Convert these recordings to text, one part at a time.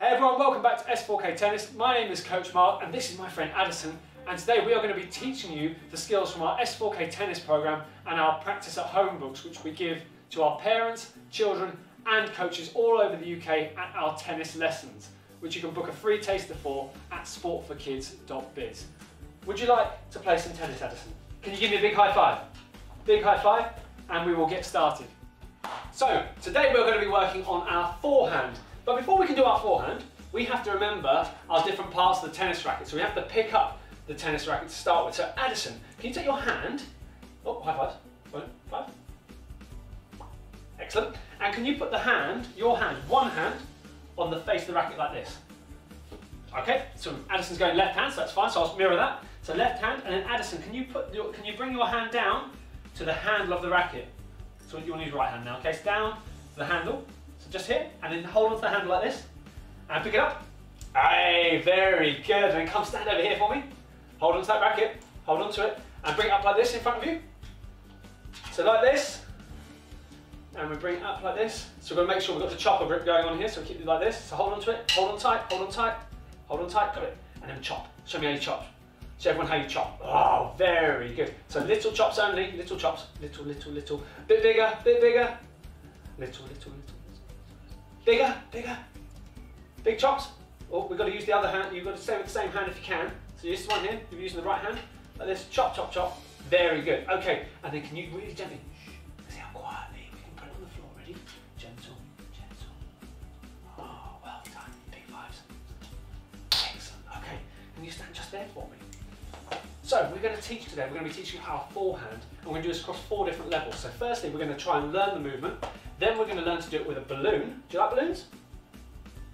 Hey everyone, welcome back to S4K Tennis. My name is Coach Mark and this is my friend Addison. And today we are going to be teaching you the skills from our S4K Tennis program and our practice at home books, which we give to our parents, children, and coaches all over the UK at our tennis lessons, which you can book a free taster for at sport4kids.biz. Would you like to play some tennis, Addison? Can you give me a big high five? Big high five, and we will get started. So, today we're going to be working on our forehand. But before we can do our forehand, we have to remember our different parts of the tennis racket. So we have to pick up the tennis racket to start with. So Addison, can you take your hand, oh, high five Excellent. And can you put the hand, your hand, one hand, on the face of the racket like this? Okay, so Addison's going left hand, so that's fine, so I'll mirror that. So left hand, and then Addison, can you put your, can you bring your hand down to the handle of the racket? So you want to use right hand now, okay? So down to the handle, just here, and then hold on to the handle like this, and pick it up. Aye, very good. And come stand over here for me. Hold on to that racket, hold on to it, and bring it up like this in front of you. So like this, and we bring it up like this. So we're gonna make sure we've got the chopper grip going on here, so keep it like this. So hold on to it, hold on tight, hold on tight, hold on tight, got it. And then chop. Show me how you chop. Show everyone how you chop. Oh, very good. So little chops only, little chops, little, little, little. Bit bigger, bit bigger. Little, little, little. Bigger, bigger. Big chops. Oh, we've got to use the other hand. You've got to stay with the same hand if you can. So use this one here. You're using the right hand. Like this. Chop, chop, chop. Very good. Okay. And then can you really gently, see how quietly we can put it on the floor. Ready? Gentle, gentle. Oh, well done. Big fives. Excellent. Okay. Can you stand just there for me? So we're going to teach today, we're going to be teaching our forehand and we're going to do this across four different levels. So firstly, we're going to try and learn the movement. Then we're going to learn to do it with a balloon. Do you like balloons?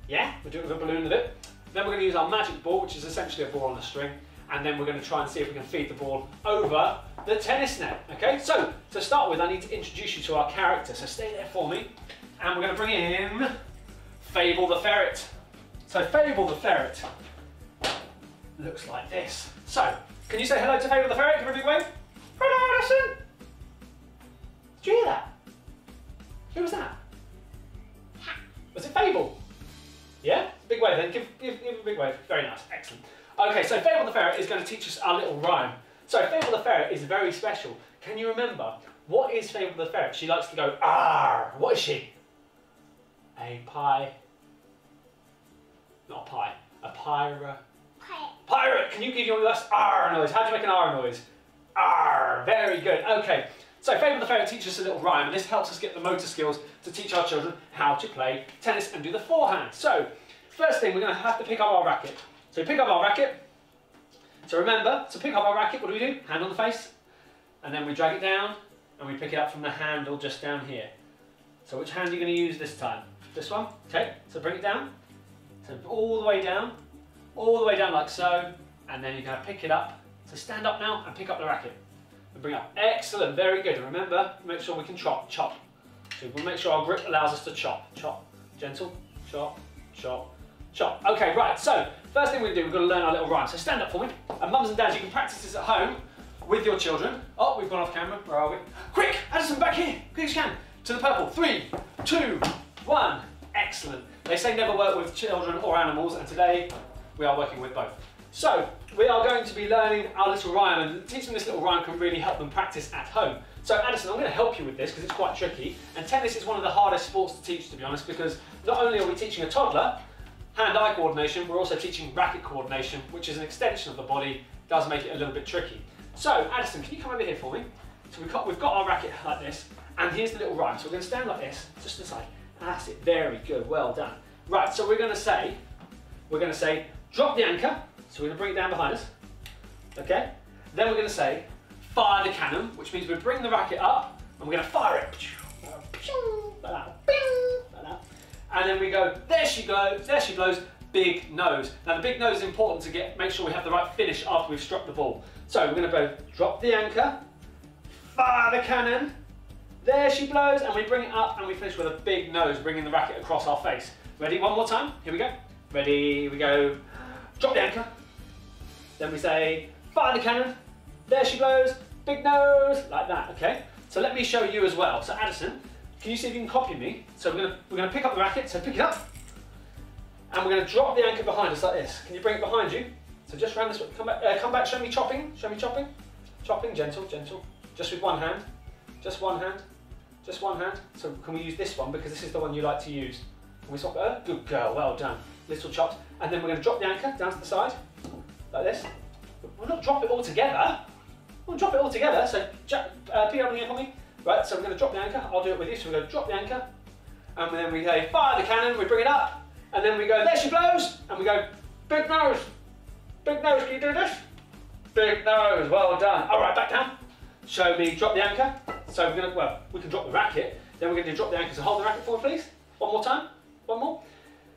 Yeah, we'll do it with a balloon a bit. Then we're going to use our magic ball, which is essentially a ball on a string. And then we're going to try and see if we can feed the ball over the tennis net. Okay, so to start with, I need to introduce you to our character. So stay there for me. And we're going to bring in Fable the Ferret. So Fable the Ferret looks like this. So, can you say hello to Fable the Ferret? Give her a big wave. Hello, Addison. Did you hear that? Who was that? Was it Fable? Yeah? Big wave then. Give, give, give a big wave. Very nice. Excellent. Okay, so Fable the Ferret is going to teach us our little rhyme. So Fable the Ferret is very special. Can you remember? What is Fable the Ferret? She likes to go, ah. What is she? A pie. Not a pie. A pyra. Pirate, can you give your last R noise? How do you make an R noise? R, very good. Okay, so Fable the Ferret teaches us a little rhyme, and this helps us get the motor skills to teach our children how to play tennis and do the forehand. So, first thing, we're going to have to pick up our racket. So pick up our racket. So remember, to pick up our racket, what do we do? Hand on the face, and then we drag it down, and we pick it up from the handle just down here. So which hand are you going to use this time? This one? Okay, so bring it down. So all the way down, all the way down like so, and then you're going to pick it up. So stand up now and pick up the racket and bring up. Excellent, very good. Remember, make sure we can chop, chop. So we'll make sure our grip allows us to chop, chop, gentle, chop, chop, chop. Okay, right, so first thing we do, we're going to learn our little rhyme. So stand up for me. And mums and dads, you can practice this at home with your children. Oh, we've gone off camera. Where are we? Quick, Addison, back here. Quick as you can. To the purple. Three, two, one. Excellent. They say never work with children or animals, and today we are working with both. So, we are going to be learning our little rhyme, and teaching this little rhyme can really help them practice at home. So, Addison, I'm going to help you with this because it's quite tricky, and tennis is one of the hardest sports to teach, to be honest, because not only are we teaching a toddler hand-eye coordination, we're also teaching racket coordination, which is an extension of the body, does make it a little bit tricky. So, Addison, can you come over here for me? So we've got, we've got our racket like this, and here's the little rhyme. So we're going to stand like this, just to. That's it, very good, well done. Right, so we're going to say, we're going to say, drop the anchor, so we're going to bring it down behind us, okay? Then we're going to say, fire the cannon, which means we bring the racket up, and we're going to fire it, and then we go, there she goes, there she blows, big nose. Now the big nose is important to get, make sure we have the right finish after we've struck the ball. So we're going to go, drop the anchor, fire the cannon, there she blows, and we bring it up, and we finish with a big nose, bringing the racket across our face. Ready, one more time, here we go. Ready, we go, drop the anchor. Then we say, fire the cannon. There she blows, big nose, like that, okay? So let me show you as well. So Addison, can you see if you can copy me? So we're gonna, we're gonna pick up the racket, so pick it up. And we're to drop the anchor behind us like this. Can you bring it behind you? So just round this way. Come back, uh, come back, show me chopping. Show me chopping. Chopping, gentle, gentle. Just with one hand. Just one hand. Just one hand. So can we use this one because this is the one you like to use. Can we swap? Good girl, well done. Little chops. And then we're going to drop the anchor down to the side. Like this. We'll not drop it all together. We'll drop it all together. So uh, Peter, over here for me. Right, so we're going to drop the anchor. I'll do it with you. So we're going to drop the anchor. And then we say, fire the cannon. We bring it up. And then we go, there she blows. And we go, big nose. Big nose, can you do this? Big nose, well done. All right, back down. Show me, drop the anchor. So we're gonna, well, we can drop the racket. Then we're gonna drop the anchor. So hold the racket forward, please. One more time, one more.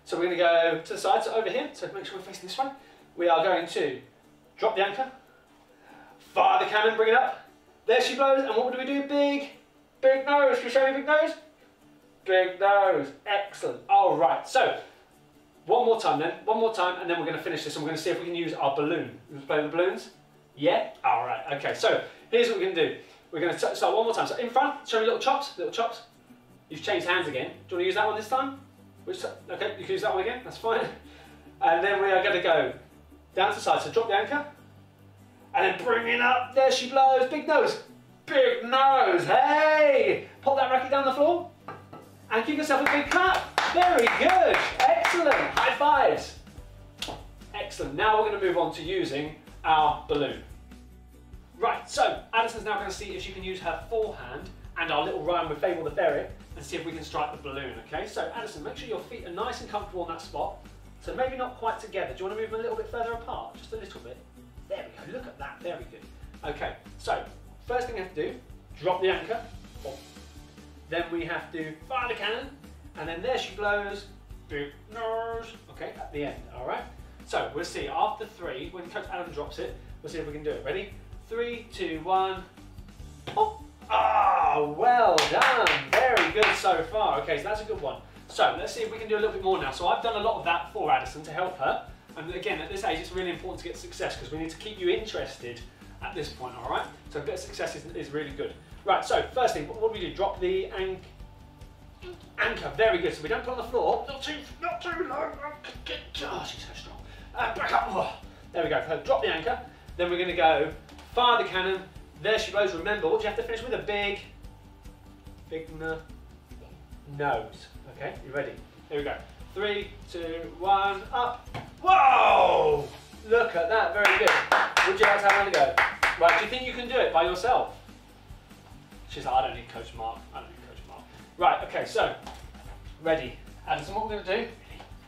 So we're gonna go to the side, so over here. So make sure we're facing this way. We are going to drop the anchor, fire the cannon, bring it up. There she blows, and what do we do? Big, big nose. Can you show me big nose? Big nose, excellent. All right, so one more time then, one more time, and then we're going to finish this and we're going to see if we can use our balloon. You play the balloons? Yeah? All right, okay. So here's what we're going to do. We're going to start one more time. So in front, show me little chops, little chops. You've changed hands again. Do you want to use that one this time? Which, okay, you can use that one again, that's fine. And then we are going to go down to the side. So drop the anchor, and then bring it up. There she blows, big nose. Big nose, hey! Pop that racket down the floor, and give yourself a big clap. Very good. Excellent. High fives. Excellent. Now we're going to move on to using our balloon. Right, so Addison's now going to see if she can use her forehand and our little rhyme with Fable the Ferret and see if we can strike the balloon, okay? So Addison, make sure your feet are nice and comfortable in that spot. So maybe not quite together. Do you want to move them a little bit further apart? Just a little bit. There we go. Look at that. Very good. Okay, so first thing we have to do, drop the anchor. Then we have to fire the cannon and then there she blows, big nose, okay, at the end, all right? So we'll see, after three, when Coach Adam drops it, we'll see if we can do it. Ready? Three, two, one. Oh, oh well done. Very good so far. Okay, so that's a good one. So let's see if we can do a little bit more now. So I've done a lot of that for Addison to help her. And again, at this age, it's really important to get success because we need to keep you interested at this point, all right? So a bit of success is, is really good. Right, so first thing, what, what do we do? Drop the anchor Anchor, very good. So we don't put on the floor. Not too, not too low. Oh, she's so strong. Uh, back up. Oh. There we go. So drop the anchor. Then we're going to go fire the cannon. There she goes. Remember, what do you have to finish with? A big, big nose. Okay, you ready? Here we go. Three, two, one, up. Whoa! Look at that, very good. Would you like to have another go? Right, do you think you can do it by yourself? She's like, I don't need Coach Mark. I don't need Coach Mark. Right, okay, so, ready. Addison, what we're going to do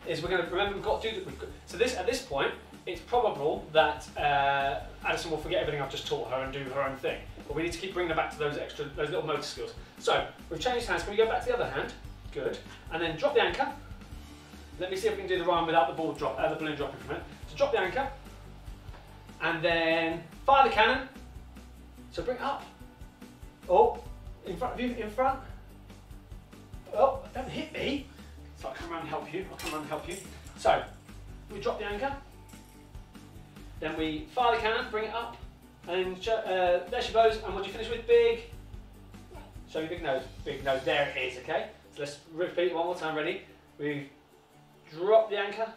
is we're going to, remember we've got to do, the, so this, at this point, it's probable that uh, Addison will forget everything I've just taught her and do her own thing. But we need to keep bringing her back to those extra, those little motor skills. So, we've changed hands, can we go back to the other hand? Good. And then drop the anchor. Let me see if we can do the rhyme without the ball drop, uh, the balloon dropping from it. So drop the anchor, and then fire the cannon. So bring it up. Oh, in front of you, in front. Oh, don't hit me. So I'll come around and help you. I'll come around and help you. So, we drop the anchor. Then we fire the cannon, bring it up. And uh, there she goes. And what do you finish with? Big. Show your big nose. Big nose. There it is, okay? So let's repeat one more time. Ready? We drop the anchor.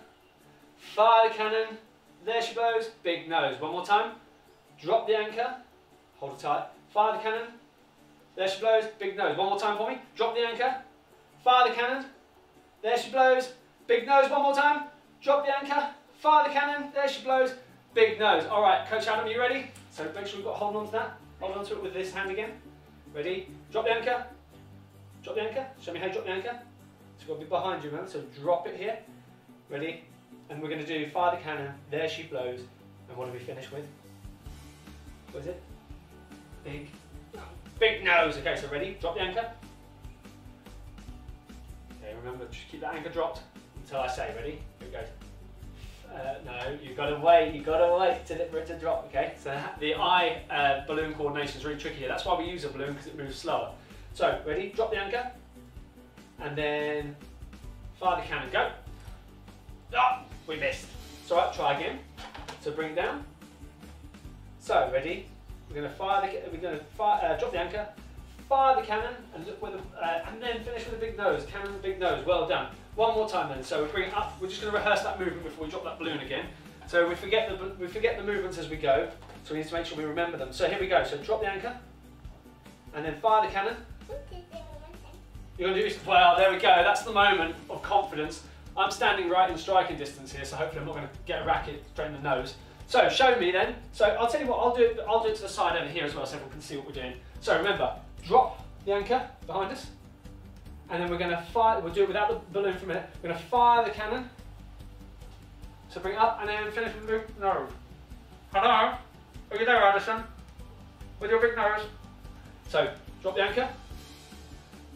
Fire the cannon. There she goes. Big nose. One more time. Drop the anchor. Hold it tight. Fire the cannon. There she blows. Big nose. One more time for me. Drop the anchor. Fire the cannon. There she blows. Big nose one more time. Drop the anchor. Fire the cannon. There she blows. Big nose. All right, Coach Adam, are you ready? So make sure we've got hold on to that. Hold on to it with this hand again. Ready? Drop the anchor. Drop the anchor. Show me how you drop the anchor. It's got to be behind you, man. So drop it here. Ready? And we're going to do fire the cannon. There she blows. And what do we finish with? What is it? Big. Big nose. Okay, so ready? Drop the anchor. Okay, remember, just keep that anchor dropped until I say, ready? Here we goes. Uh, no, you've got to wait, you've got to wait till it, for it to drop, okay? So the eye uh, balloon coordination is really tricky here. That's why we use a balloon, because it moves slower. So, ready? Drop the anchor. And then fire the cannon, go. Oh, we missed. So right, try again. So bring it down. So, ready? We're going to fire the, we're going to fire, uh, drop the anchor, fire the cannon and look where the, uh, and then finish with a big nose. Cannon, big nose. Well done. One more time then. So we bring it up. We're just going to rehearse that movement before we drop that balloon again. So we forget the we forget the movements as we go. So we need to make sure we remember them. So here we go. So drop the anchor, and then fire the cannon. You're going to do this. well. There we go. That's the moment of confidence. I'm standing right in striking distance here, so hopefully I'm not going to get a racket straight in the nose. So show me then. So I'll tell you what. I'll do it. I'll do it to the side over here as well, so everyone can see what we're doing. So remember, drop the anchor behind us and then we're going to fire, we'll do it without the balloon for a minute, we're going to fire the cannon, so bring it up and then finish with the nose. Hello? Are you there Addison? With your big nose? So, drop the anchor,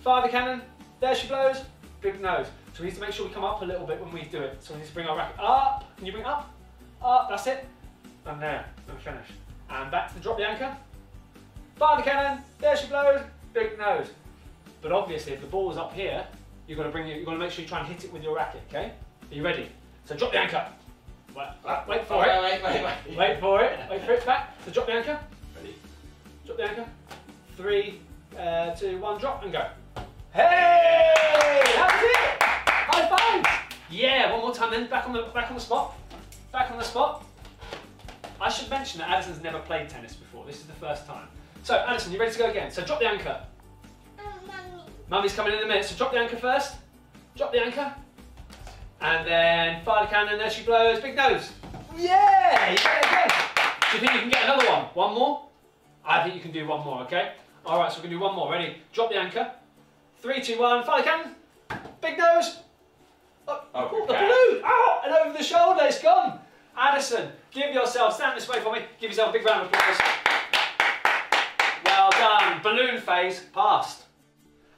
fire the cannon, there she blows, big nose. So we need to make sure we come up a little bit when we do it. So we need to bring our racket up, can you bring it up? Up, that's it. And there, and finish. And back to drop the anchor, fire the cannon, there she blows, big nose. But obviously, if the ball is up here, you're going to bring it, you're going to make sure you try and hit it with your racket. Okay? Are you ready? So drop the anchor. Wait, wait for it. Wait, wait, wait. Wait for it. Wait for it. Back. So drop the anchor. Ready? Drop the anchor. Three, uh, two, one. Drop and go. Hey! That was it. High five. Yeah. One more time. Then back on the back on the spot. Back on the spot. I should mention that Addison's never played tennis before. This is the first time. So Addison, you ready to go again? So drop the anchor. Mummy's coming in a minute, so drop the anchor first. Drop the anchor. And then fire the cannon, there she blows, big nose. Yeah, yeah, Do you think you can get another one? One more? I think you can do one more, okay? All right, so we're gonna do one more. Ready? Drop the anchor. Three, two, one, fire the cannon. Big nose. Oh, oh the balloon. Oh, and over the shoulder, it's gone. Addison, give yourself, stand this way for me, give yourself a big round of applause. Well done. Balloon phase passed.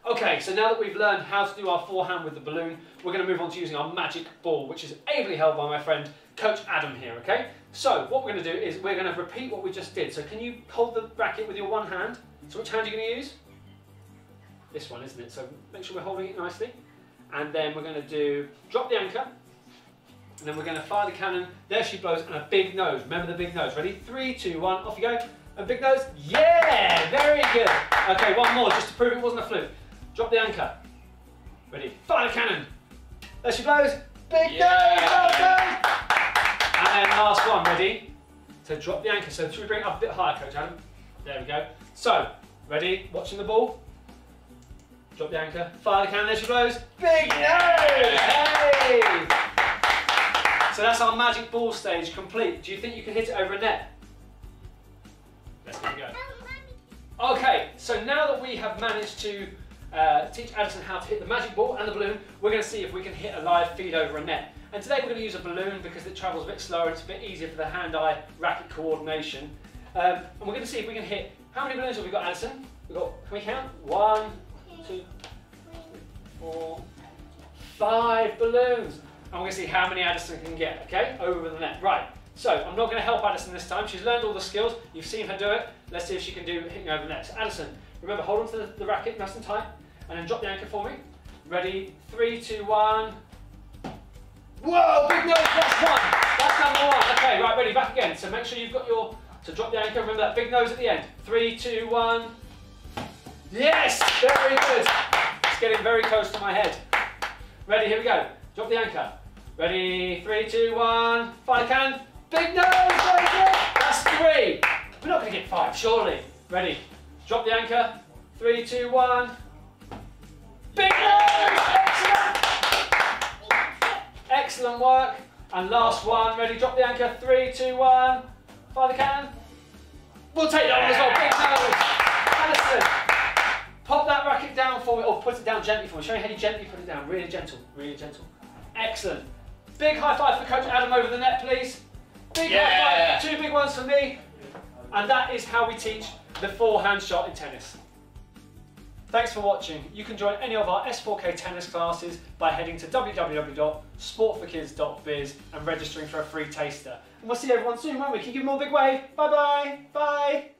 Okay, so now that we've learned how to do our forehand with the balloon, we're going to move on to using our magic ball, which is ably held by my friend Coach Adam here, okay? So what we're going to do is we're going to repeat what we just did. So can you hold the racket with your one hand? So which hand are you going to use? This one, isn't it? So make sure we're holding it nicely. And then we're going to do drop the anchor. And then we're going to fire the cannon. There she blows, and a big nose. Remember the big nose. Ready? Three, two, one, off you go. A big nose. Yeah, very good. Okay, one more, just to prove it wasn't a fluke. Drop the anchor. Ready. Fire the cannon. There she blows. Big yeah. And then last one. Ready. So drop the anchor. So should we bring it up a bit higher, Coach Adam? There we go. So, ready? Watching the ball. Drop the anchor. Fire the cannon. There she blows. Big nose. Hey! So that's our magic ball stage complete. Do you think you can hit it over a net? Let's go. Oh, okay, so now that we have managed to uh, teach Addison how to hit the magic ball and the balloon. We're going to see if we can hit a live feed over a net. And today we're going to use a balloon because it travels a bit slower, it's a bit easier for the hand-eye racket coordination. Um, and we're going to see if we can hit, how many balloons have we got Addison? We've got, can we count? One, two, three, four, five balloons. And we're going to see how many Addison can get, okay, over the net. Right, so I'm not going to help Addison this time. She's learned all the skills. You've seen her do it. Let's see if she can do hitting over the net. So Addison, remember, hold on to the, the racket nice and tight and then drop the anchor for me. Ready? Three, two, one. Whoa, big nose, that's one. That's number one. Okay, right, ready, back again. So make sure you've got your, so drop the anchor, remember that big nose at the end. Three, two, one. Yes, very good. It's getting very close to my head. Ready, here we go. Drop the anchor. Ready, three, two, one. Fire can. Big nose, very good. That's three. We're not gonna get five, surely. Ready, drop the anchor. Three, two, one. Big nose! Excellent! Excellent work. And last one, ready, drop the anchor. Three, two, one. Fire the cannon. We'll take that one as well. Big nose. Addison, pop that racket down for me, or put it down gently for me. Show me how you gently put it down. Really gentle, really gentle. Excellent. Big high five for Coach Adam over the net, please. Big yeah. high five. Two big ones for me. And that is how we teach the forehand shot in tennis. Thanks for watching. You can join any of our S4K tennis classes by heading to www.sport4kids.biz and registering for a free taster. And we'll see everyone soon, won't we? Can you give them all a big wave? Bye-bye. Bye.